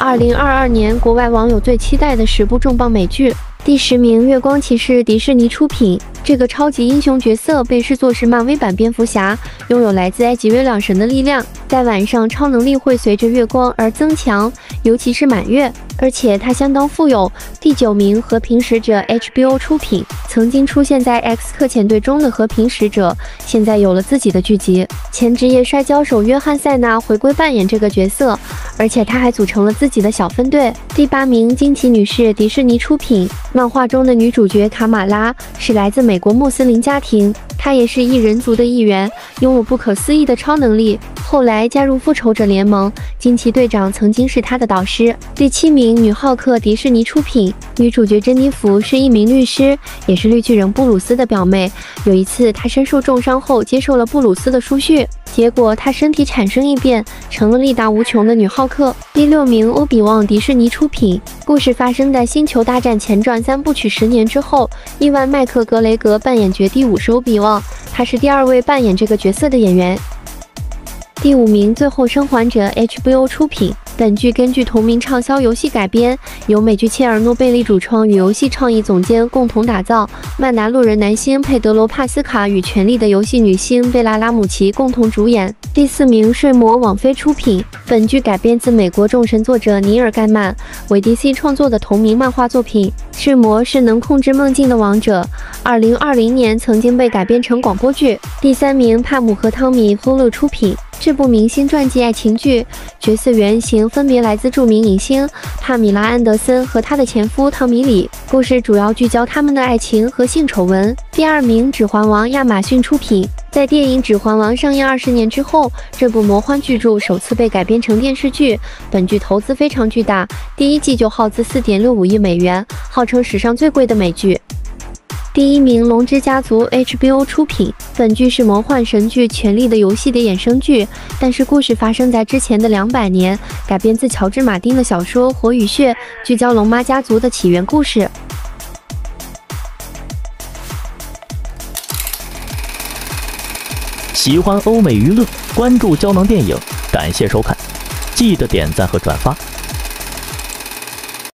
二零二二年国外网友最期待的十部重磅美剧，第十名《月光骑士》，迪士尼出品。这个超级英雄角色被视作是漫威版蝙蝠侠，拥有来自埃及月亮神的力量，在晚上超能力会随着月光而增强，尤其是满月，而且他相当富有。第九名《和平使者》HBO 出品，曾经出现在 X 特遣队中的和平使者，现在有了自己的剧集。前职业摔跤手约翰塞纳回归扮演这个角色，而且她还组成了自己的小分队。第八名《惊奇女士》迪士尼出品，漫画中的女主角卡马拉是来自美。国穆斯林家庭，她也是异人族的一员，拥有不可思议的超能力。后来加入复仇者联盟，惊奇队长曾经是他的导师。第七名，女浩克，迪士尼出品，女主角珍妮弗是一名律师，也是绿巨人布鲁斯的表妹。有一次，她身受重伤后接受了布鲁斯的输血，结果她身体产生异变，成了力大无穷的女浩克。第六名，欧比旺，迪士尼出品，故事发生在《星球大战前传》三部曲十年之后，亿万麦克格雷格扮演绝地武士欧比旺，他是第二位扮演这个角色的演员。第五名，《最后生还者》HBO 出品。本剧根据同名畅销游戏改编，由美剧《切尔诺贝利》主创与游戏创意总监共同打造。曼达洛人男星佩德罗·帕斯卡与《权力的游戏》女星贝拉·拉姆齐共同主演。第四名，《睡魔》网飞出品。本剧改编自美国众神作者尼尔·盖曼为 DC 创作的同名漫画作品。睡魔是能控制梦境的王者。二零二零年曾经被改编成广播剧。第三名，《帕姆和汤米》Hulu 出品。这部明星传记爱情剧，角色原型分别来自著名影星帕米拉·安德森和她的前夫汤米·李。故事主要聚焦他们的爱情和性丑闻。第二名，《指环王》亚马逊出品。在电影《指环王》上映二十年之后，这部魔幻巨著首次被改编成电视剧。本剧投资非常巨大，第一季就耗资四点六五亿美元，号称史上最贵的美剧。第一名，《龙之家族》HBO 出品。本剧是魔幻神剧《权力的游戏》的衍生剧，但是故事发生在之前的两百年，改编自乔治·马丁的小说《火与血》，聚焦龙妈家族的起源故事。喜欢欧美娱乐，关注胶囊电影，感谢收看，记得点赞和转发。